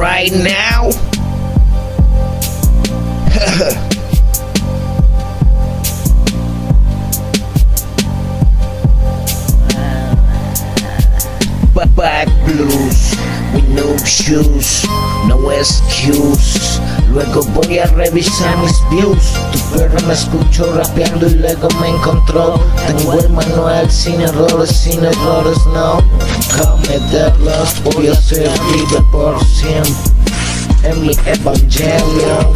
right now. Back blues with no shoes, no excuse. Luego voy a revisar mis views. Tu perro me escuchó rapeando y luego me encontró. Tengo el manual sin errores, sin errores, no. Cometerlos, voy a ser libre por siempre. En mi evangelio,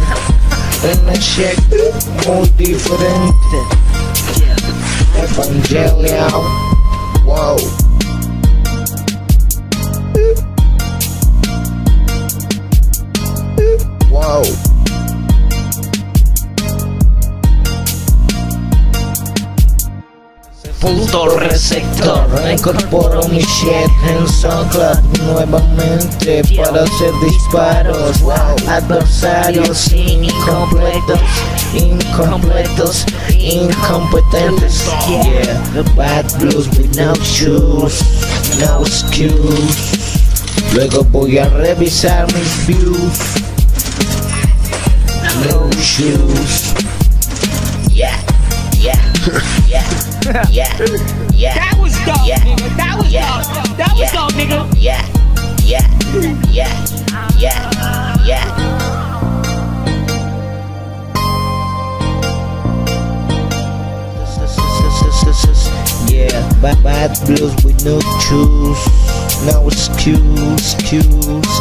en el check muy diferente. Evangelio, wow. Wow. Punto receptor, incorporo mi shit en SoundCloud nuevamente para hacer disparos. Adversarios incompletos, incompletos, incompetentes. Yeah, the bad blues with no shoes, no excuse. Luego voy a revisar mis views. No shoes. Yeah, yeah, yeah. That was dope, Yeah. nigga. That was Yeah. dope. That was Yeah. dope, nigga. Yeah, yeah, yeah, yeah, yeah. Yeah, bad, bad blues with no shoes, no excuse, excuse, excuse.